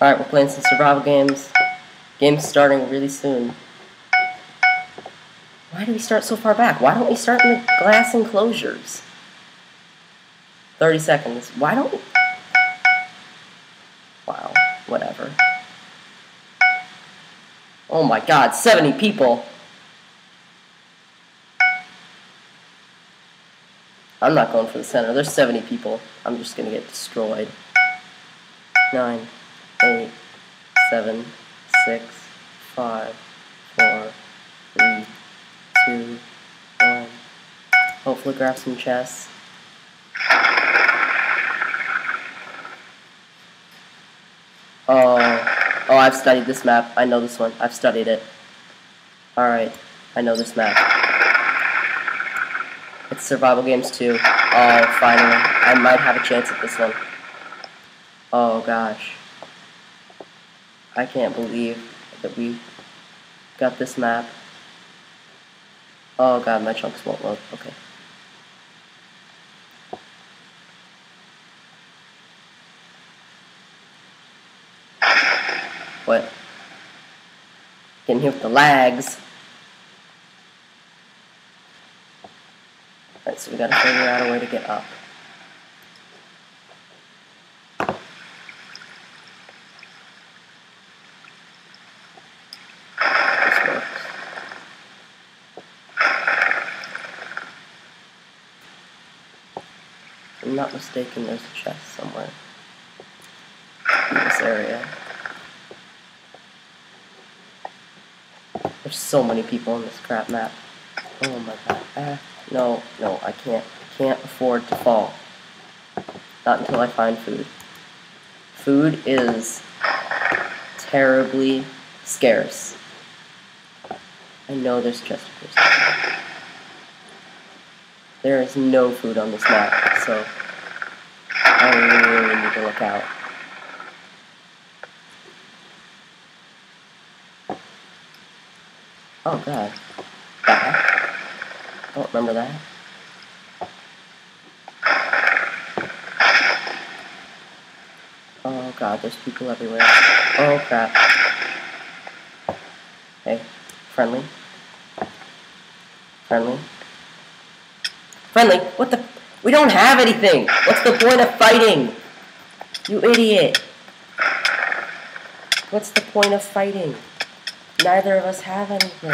Alright, we're playing some survival games. Game's starting really soon. Why do we start so far back? Why don't we start in the glass enclosures? 30 seconds. Why don't we... Wow, whatever. Oh my god, 70 people! I'm not going for the center. There's 70 people. I'm just gonna get destroyed. Nine, eight, seven, six, five, four, three, two, one. Hopefully grab some chests. Oh, oh, I've studied this map. I know this one. I've studied it. Alright, I know this map. It's Survival Games 2. Oh, finally. I might have a chance at this one. Oh, gosh. I can't believe that we got this map. Oh, God, my chunks won't load. Okay. What? Getting hit the lags. Alright, so we gotta figure out a way to get up. Not mistaken, there's a chest somewhere in this area. There's so many people in this crap map. Oh my god. Ah, no, no, I can't. Can't afford to fall. Not until I find food. Food is terribly scarce. I know there's just a. There is no food on this map, so I really need to look out. Oh god. That? Don't remember that. Oh god, there's people everywhere. Oh crap. Hey, friendly. Friendly. Friendly? What the? We don't have anything! What's the point of fighting? You idiot! What's the point of fighting? Neither of us have anything.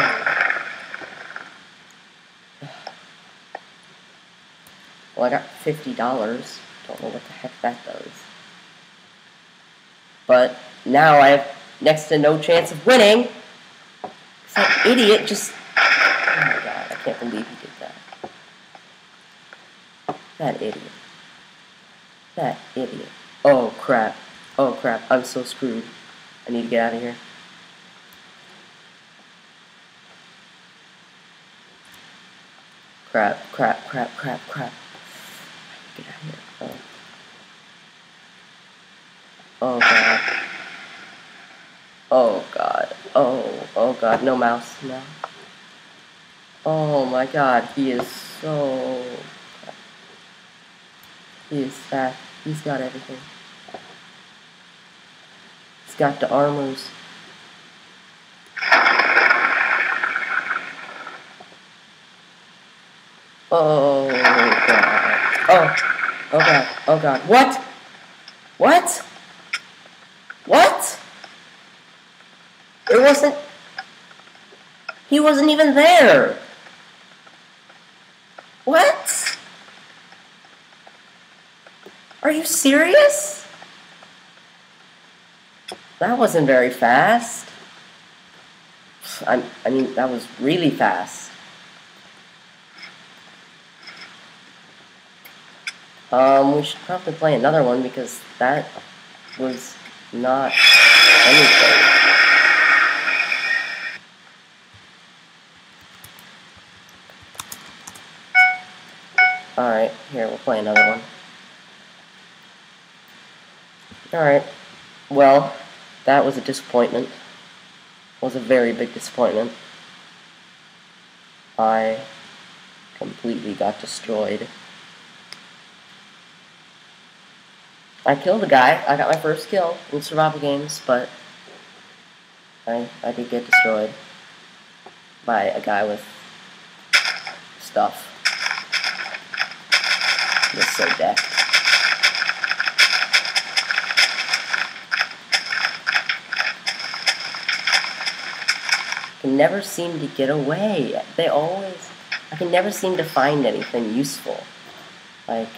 Well, I got $50. Don't know what the heck that does. But now I have next to no chance of winning. That idiot just... Oh my god, I can't believe he did that. That idiot. That idiot. Oh crap. Oh crap, I'm so screwed. I need to get out of here. Crap, crap, crap, crap, crap. Get out of here. Oh. Oh god. Oh god. Oh, oh god. No mouse. No. Oh my god. He is so. He is fat. He's got everything. He's got the armors. Oh god. Oh. Oh god. Oh god. What? What? What? It wasn't. He wasn't even there. What? Are you serious? That wasn't very fast. I, I mean, that was really fast. Um, we should probably play another one because that was not anything. Alright, here, we'll play another one. Alright, well, that was a disappointment. was a very big disappointment. I completely got destroyed. I killed a guy. I got my first kill in survival games, but I I did get destroyed by a guy with stuff. Just so decked. Can never seem to get away. They always. I can never seem to find anything useful. Like.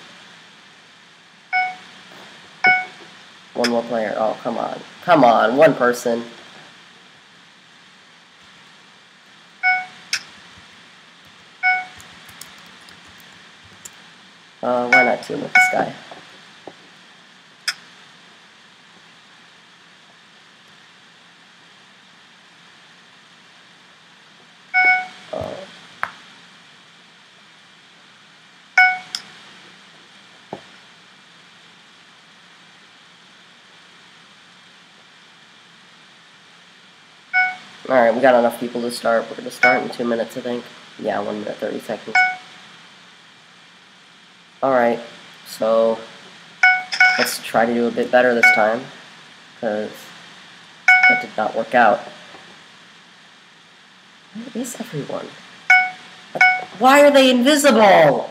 One more player. Oh, come on. Come on, one person. Uh, why not team with this guy? Uh, Alright, we got enough people to start. We're gonna start in two minutes, I think. Yeah, one minute, 30 seconds. Alright, so let's try to do a bit better this time, because that did not work out. Where is everyone? Why are they invisible?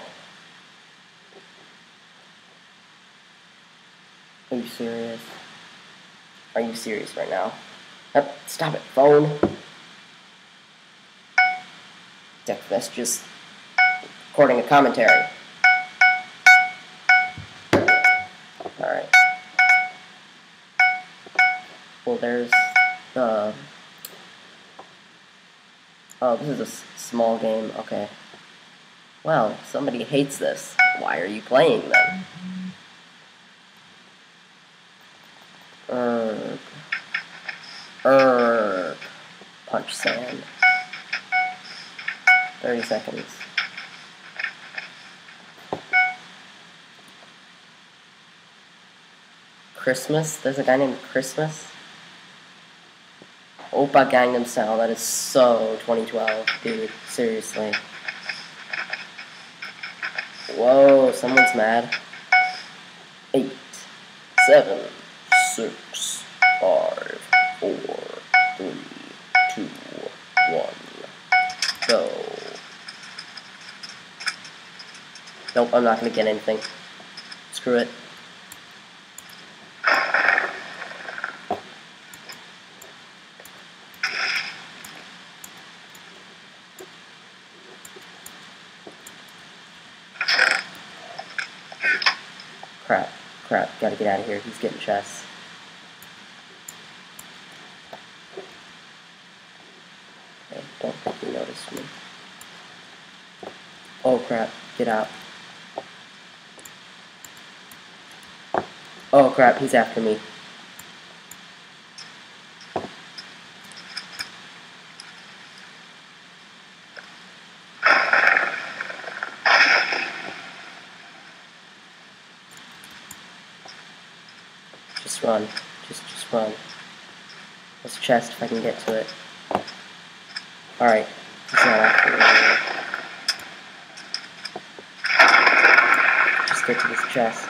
Are you serious? Are you serious right now? Stop it, phone. Text messages. Recording a commentary. Alright. Well, there's the. Oh, this is a small game. Okay. Well, somebody hates this. Why are you playing then? Punch sand. 30 seconds. Christmas? There's a guy named Christmas? Opa Gangnam Style, that is so 2012, dude. Seriously. Whoa, someone's mad. Eight, seven, six, five, four, three, two, one, Nope, I'm not gonna get anything. Screw it. Crap, crap, gotta get out of here. He's getting chests. Okay, don't think he noticed me. Oh crap, get out. Oh crap, he's after me. Just run. Just just run. A chest if I can get to it. Alright. Get to this chest.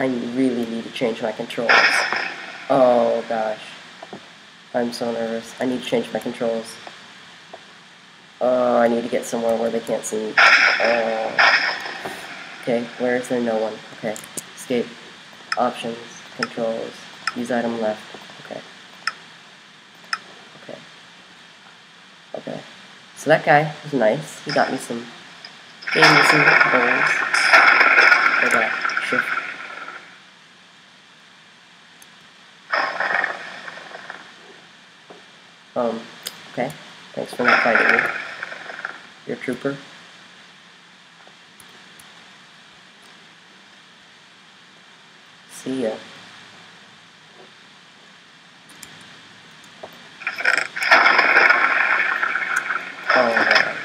I really need to change my controls. Oh gosh. I'm so nervous. I need to change my controls. Oh, I need to get somewhere where they can't see me. Oh. Okay, where is there no one? Okay. Escape. Options. Controls. Use item left. Okay. Okay. Okay. So that guy was nice. He got me some gave me some. mischief. Um, okay. Thanks for not fighting me. You're a trooper. See ya. Oh god.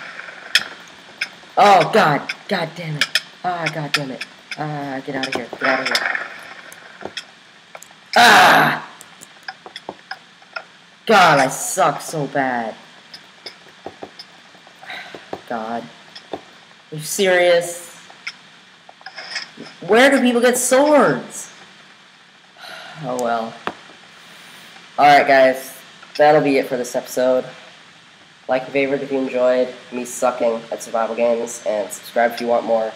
Oh god. God damn it. Ah, god damn it. Ah, get out of here. Get out of here. Ah! God, I suck so bad. God. Are you serious? Where do people get swords? Oh well. Alright guys, that'll be it for this episode. Like and favorite if you enjoyed me sucking at survival games, and subscribe if you want more.